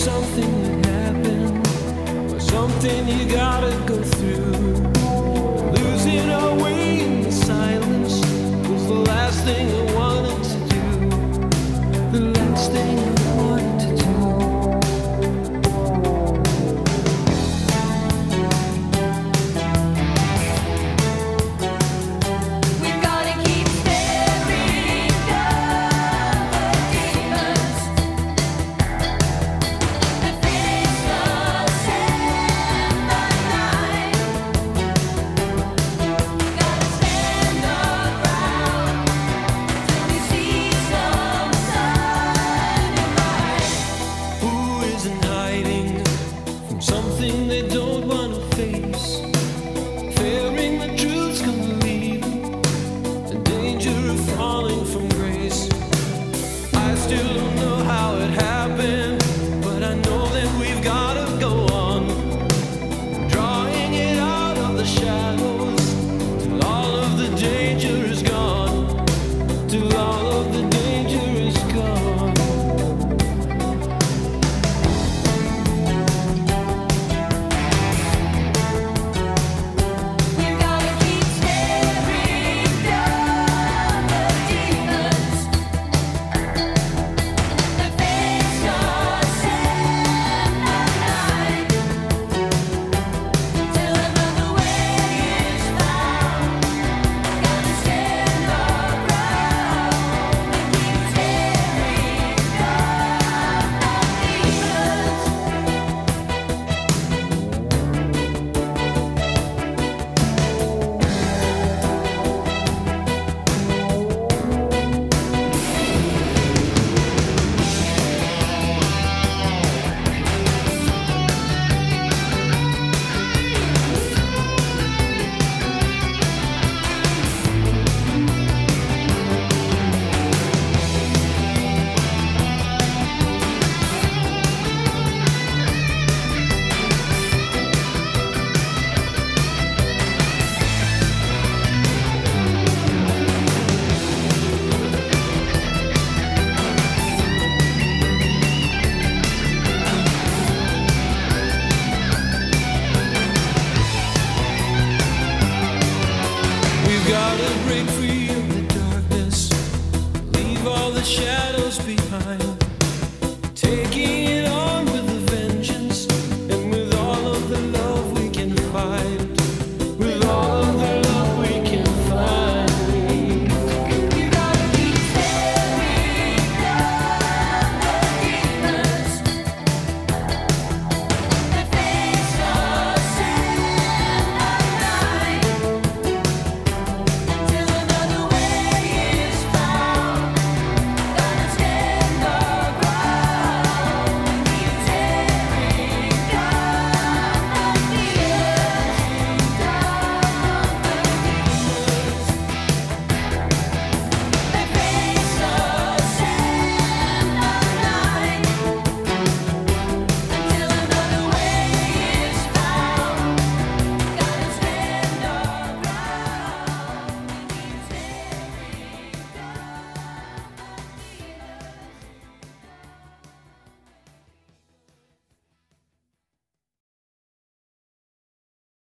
something that happened, or something you gotta go through.